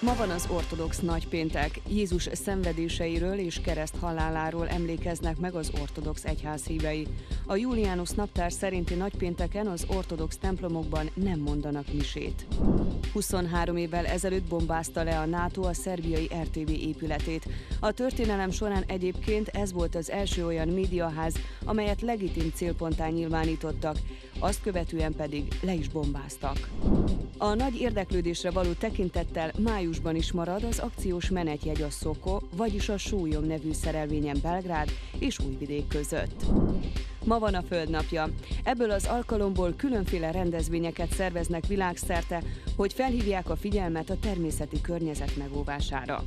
Ma van az ortodox nagypéntek. Jézus szenvedéseiről és kereszt haláláról emlékeznek meg az ortodox egyház hívei. A Julianus naptár szerinti nagypénteken az ortodox templomokban nem mondanak misét. 23 évvel ezelőtt bombázta le a NATO a szerbiai RTV épületét. A történelem során egyébként ez volt az első olyan médiaház, amelyet legitim célponttá nyilvánítottak, azt követően pedig le is bombáztak. A nagy érdeklődésre való tekintettel májusban is marad az akciós menetjegy a Szoko, vagyis a Súlyom nevű szerelvényen Belgrád és Újvidék között. Ma van a Földnapja. Ebből az alkalomból különféle rendezvényeket szerveznek világszerte, hogy felhívják a figyelmet a természeti környezet megóvására.